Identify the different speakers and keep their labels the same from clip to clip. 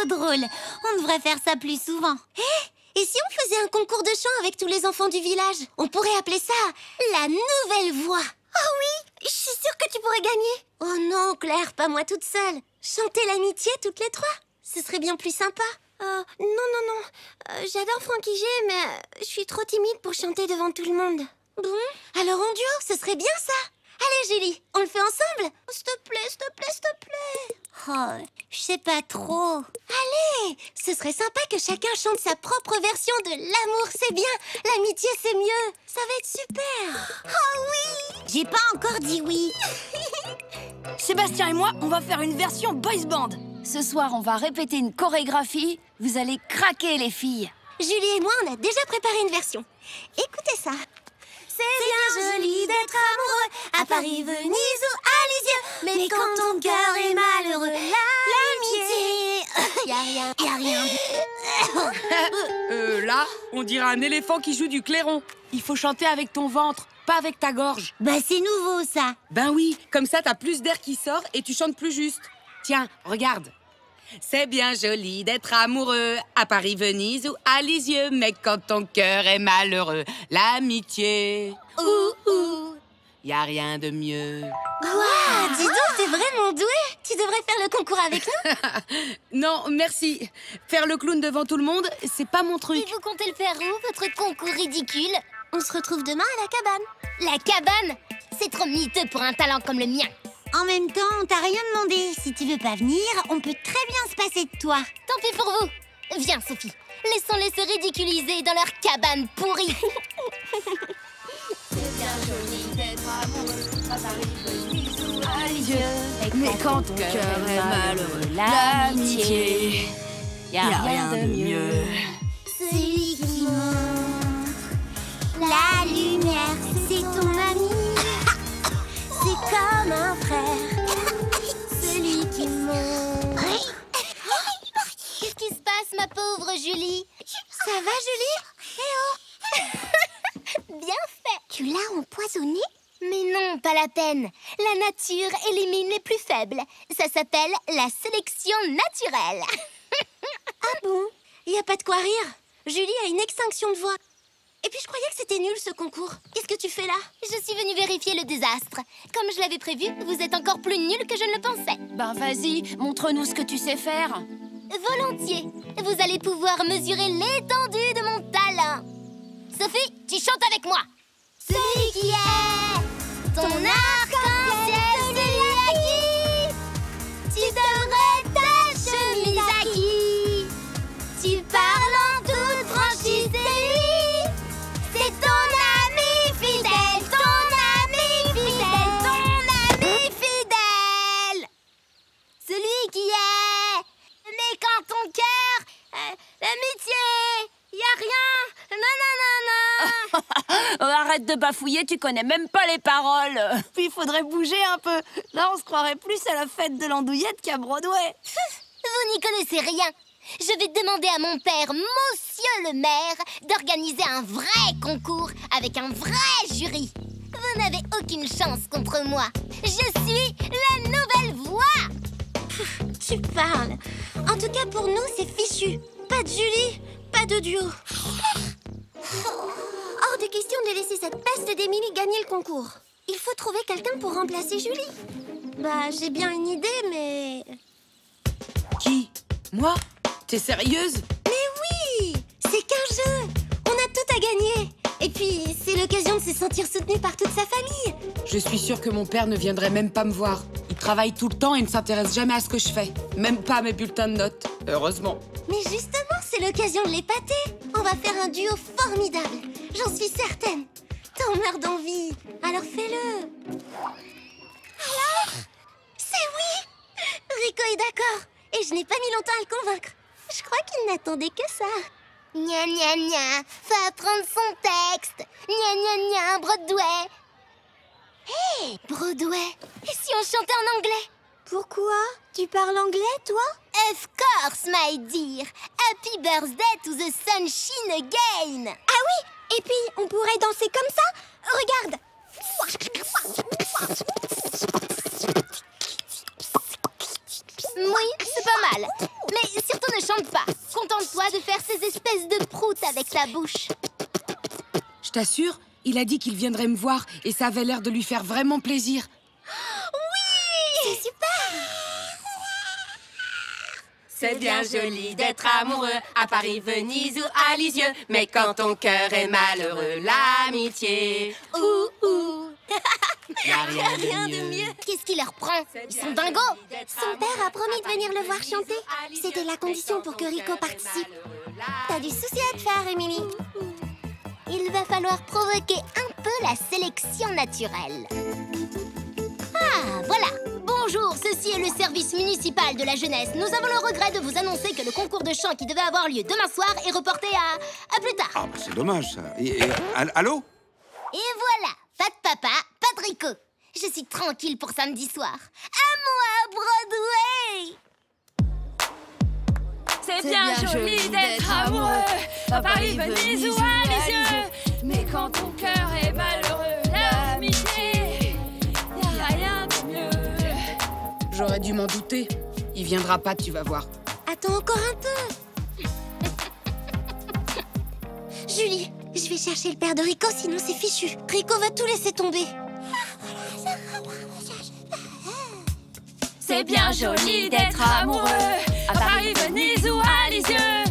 Speaker 1: trop drôle. On devrait faire ça plus souvent. Hé, et si on faisait un concours de chant avec tous les enfants du village? On pourrait appeler ça la nouvelle voix. Oh oui, je suis sûre que tu pourrais gagner. Oh non, Claire, pas moi toute seule. Chanter l'amitié toutes les trois. Ce serait bien plus sympa.
Speaker 2: Euh, non, non, non. Euh, J'adore Frankie G, mais euh, je suis trop timide pour chanter devant tout le monde.
Speaker 1: Bon, alors en duo, ce serait bien ça. Allez, Julie, on le fait ensemble S'il te plaît, s'il te plaît, s'il te plaît. Oh, je sais pas trop. Allez, ce serait sympa que chacun chante sa propre version de L'amour c'est bien, l'amitié c'est mieux. Ça va être super. Oh oui J'ai pas encore dit oui.
Speaker 3: Sébastien et moi, on va faire une version boys band. Ce soir, on va répéter une chorégraphie. Vous allez craquer, les filles.
Speaker 1: Julie et moi, on a déjà préparé une version. Écoutez ça.
Speaker 4: C'est bien joli d'être amoureux à Paris, Venise ou à Lisieux. Mais quand ton cœur est malheureux, l'amitié.
Speaker 1: Y a rien, y a rien.
Speaker 5: Euh, là, on dirait un éléphant qui joue du clairon. Il faut chanter avec ton ventre, pas avec ta gorge.
Speaker 1: Bah c'est nouveau ça.
Speaker 5: Ben oui, comme ça t'as plus d'air qui sort et tu chantes plus juste. Tiens, regarde. C'est bien joli d'être amoureux à Paris, Venise ou à Lisieux, mais quand ton cœur est malheureux, l'amitié. Ouh ouh, y a rien de mieux.
Speaker 1: Ah, dis donc, t'es vraiment doué. Tu devrais faire le concours avec nous.
Speaker 5: Non, merci. Faire le clown devant tout le monde, c'est pas mon truc.
Speaker 1: Et vous comptez le faire où, votre concours ridicule? On se retrouve demain à la cabane.
Speaker 4: La cabane? C'est trop miteux pour un talent comme le mien.
Speaker 1: En même temps, on t'a rien demandé. Si tu veux pas venir, on peut très bien se passer de toi.
Speaker 4: Tant pis pour vous. Viens, Sophie. Laissons-les se ridiculiser dans leur cabane pourrie.
Speaker 3: Mais quand ton cœur est malheureux, l'amitié, y a rien de mieux.
Speaker 4: Celui qui montre la lumière, c'est ton ami. Comme un frère. Celui qui montre. Qu'est-ce qui se passe, ma pauvre Julie?
Speaker 1: Ça va, Julie?
Speaker 4: Bien fait. Tu l'as empoisonné Mais non, pas la peine. La nature élimine les plus faibles. Ça s'appelle la sélection naturelle.
Speaker 1: Ah bon? Y a pas de quoi rire. Julie a une extinction de voix. Et puis je croyais que c'était nul ce concours. Qu'est-ce que tu fais là?
Speaker 4: Je suis venue vérifier le désastre. Comme je l'avais prévu, vous êtes encore plus nuls que je ne le pensais.
Speaker 3: Ben vas-y, montre-nous ce que tu sais faire.
Speaker 4: Volontiers. Vous allez pouvoir mesurer l'étendue de mon talent. Sophie, tu chantes avec moi. Celui qui est ton arc-en-ciel, celui à qui tu donnerais
Speaker 3: de bafouiller, tu connais même pas les paroles.
Speaker 6: Puis il faudrait bouger un peu. Là, on se croirait plus à la fête de l'andouillette qu'à Broadway.
Speaker 4: Vous n'y connaissez rien. Je vais demander à mon père, Monsieur le maire, d'organiser un vrai concours avec un vrai jury. Vous n'avez aucune chance contre moi. Je suis la nouvelle voix.
Speaker 1: Tu parles. En tout cas, pour nous, c'est fichu. Pas de Julie, pas de duo.
Speaker 2: De question de laisser cette peste d'Émilie gagner le concours. Il faut trouver quelqu'un pour remplacer Julie.
Speaker 1: Bah, j'ai bien une idée, mais.
Speaker 5: Qui? Moi? T'es sérieuse?
Speaker 1: Oui C'est qu'un jeu On a tout à gagner Et puis, c'est l'occasion de se sentir soutenu par toute sa famille
Speaker 5: Je suis sûre que mon père ne viendrait même pas me voir. Il travaille tout le temps et ne s'intéresse jamais à ce que je fais. Même pas à mes bulletins de notes. Heureusement.
Speaker 1: Mais justement, c'est l'occasion de l'épater On va faire un duo formidable J'en suis certaine. T'en meurs d'envie. Alors fais-le. Alors C'est oui. Rico est d'accord. Et je n'ai pas mis longtemps à le convaincre. Je crois qu'il n'attendait que ça.
Speaker 4: Gna gna gna, faut apprendre son texte. Gna gna gna, Broadway. Hé, Broadway. Et si on chantait en anglais?
Speaker 2: Pourquoi?
Speaker 4: Tu
Speaker 2: parles anglais, toi?
Speaker 4: Of course, my dear. Happy birthday to the sunshine again.
Speaker 2: Ah oui Et puis, on pourrait danser comme ça Regarde
Speaker 4: Oui, c'est pas mal. Mais surtout ne chante pas. Contente-toi de faire ces espèces de proutes avec ta bouche.
Speaker 5: Je t'assure, il a dit qu'il viendrait me voir et ça avait l'air de lui faire vraiment plaisir.
Speaker 2: C'est
Speaker 7: bien joli d'être amoureux à Paris, Venise ou à Lisieux. Mais quand ton cœur est malheureux, l'amitié. Ouh, ouh. Y a rien, de mieux.
Speaker 4: Qu'est-ce qui leur prend Ils sont dingos.
Speaker 2: Son père a promis de venir le voir chanter. C'était la condition pour que Rico participe. T'as du souci à te faire, Emily.
Speaker 4: Il va falloir provoquer un peu la sélection naturelle. Ah, voilà Bonjour, ceci est le service municipal de la jeunesse. Nous avons le regret de vous annoncer que le concours de chant qui devait avoir lieu demain soir est reporté à... à plus tard.
Speaker 8: Ah, bah, c'est dommage, ça. Et, et- all- allô?
Speaker 4: Et voilà Pas de papa, pas de Rico. Je suis tranquille pour samedi soir. À moi, Broadway
Speaker 3: C'est bien joli d'être amoureux à Paris, Venise ou à Lisieux. Mais quand ton cœur est malheureux,
Speaker 5: J'aurais dû m'en douter. Il viendra pas, tu vas voir.
Speaker 2: Attends encore un peu. Julie, je vais chercher le père de Rico, sinon c'est fichu. Rico va tout laisser tomber.
Speaker 3: C'est bien joli d'être amoureux à Paris, Venise ou à Lisieux.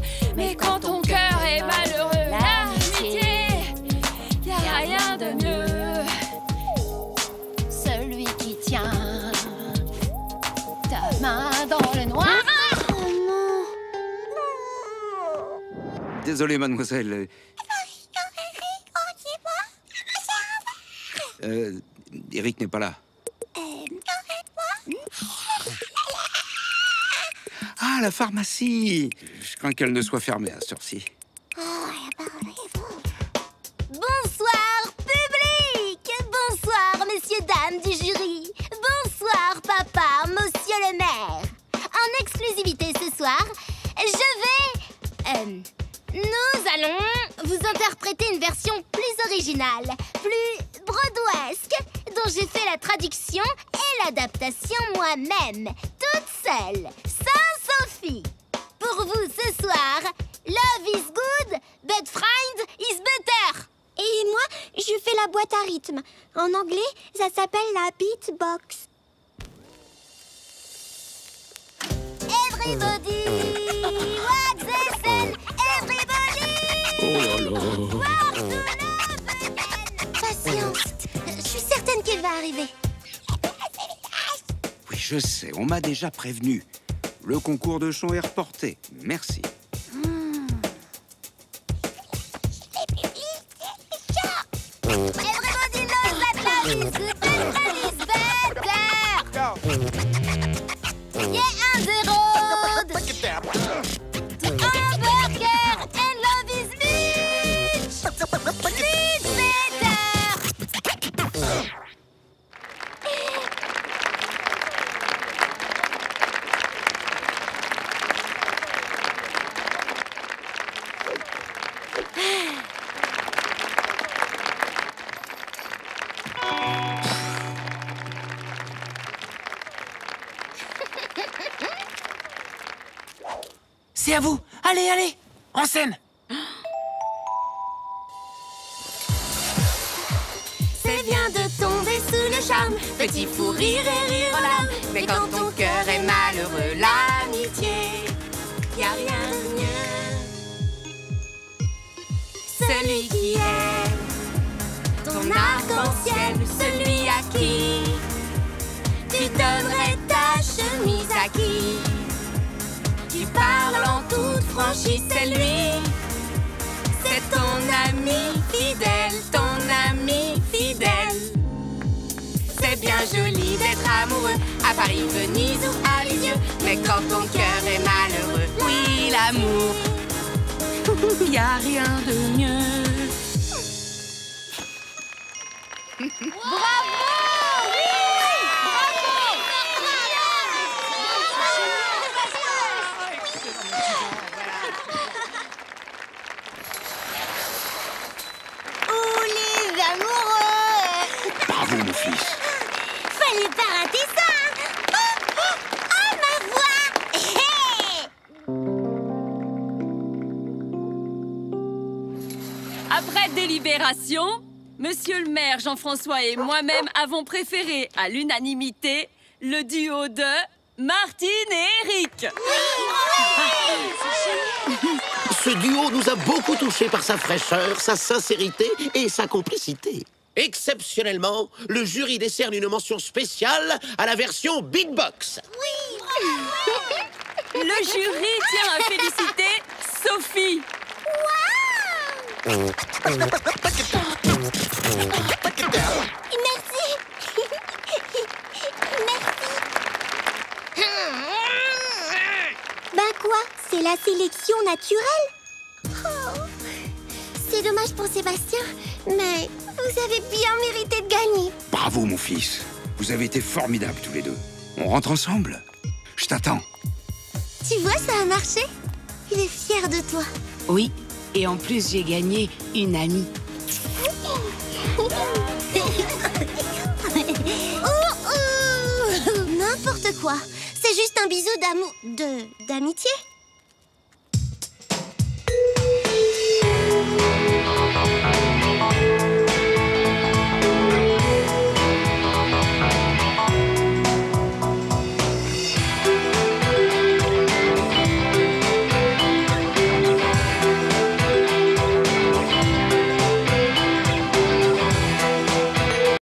Speaker 8: Désolé, mademoiselle. Euh, Eric n'est pas là. Ah, la pharmacie. Je crains qu'elle ne soit fermée à ce ci
Speaker 4: Bonsoir, public. Bonsoir, messieurs, dames du jury. Bonsoir, papa, monsieur le maire. En exclusivité ce soir, je vais... euh, nous allons vous interpréter une version plus originale, plus broadwesque, dont j'ai fait la traduction et l'adaptation moi-même, toute seule, sans Sophie. Pour vous ce soir, Love is good, but friend is better.
Speaker 2: Et moi, je fais la boîte à rythme. En anglais, ça s'appelle la beatbox.
Speaker 4: Everybody,
Speaker 8: là là
Speaker 4: again.
Speaker 2: Patience, je suis certaine qu'elle va arriver.
Speaker 8: Oui, je sais, on m'a déjà prévenu. Le concours de chant est reporté. Merci.
Speaker 4: Everybody
Speaker 9: C'est à vous Allez, allez En scène
Speaker 7: C'est bien de tomber sous le charme, petit fou rire et rire aux larmes. Mais quand ton cœur est malheureux, l'amitié, y a rien mieux. Celui qui est ton arc-en-ciel, celui à qui tu donnerais ta chemise à qui c'est lui. C'est ton ami fidèle, ton ami fidèle. C'est bien joli d'être amoureux à Paris, Venise ou à Lisieux. Mais quand ton cœur est malheureux, oui, l'amour, y a rien de mieux.
Speaker 3: Après délibération, Monsieur le maire Jean-François et moi-même avons préféré à l'unanimité le duo de Martine et Eric.
Speaker 10: Ce duo nous a beaucoup touchés par sa fraîcheur, sa sincérité et sa complicité. Exceptionnellement, le jury décerne une mention spéciale à la version Big Box.
Speaker 3: Le jury tient à féliciter Sophie.
Speaker 2: Merci Ben quoi C'est la sélection naturelle? Oh, C'est dommage pour Sébastien, mais vous avez bien mérité de gagner.
Speaker 8: Bravo, mon fils. Vous avez été formidables tous les deux. On rentre ensemble? Je t'attends.
Speaker 2: Tu vois, ça a marché Il est fier de toi.
Speaker 5: Oui, et en plus, j'ai gagné une amie.
Speaker 2: Oh, oh N'importe quoi. C'est juste un bisou d'amour... de... d'amitié.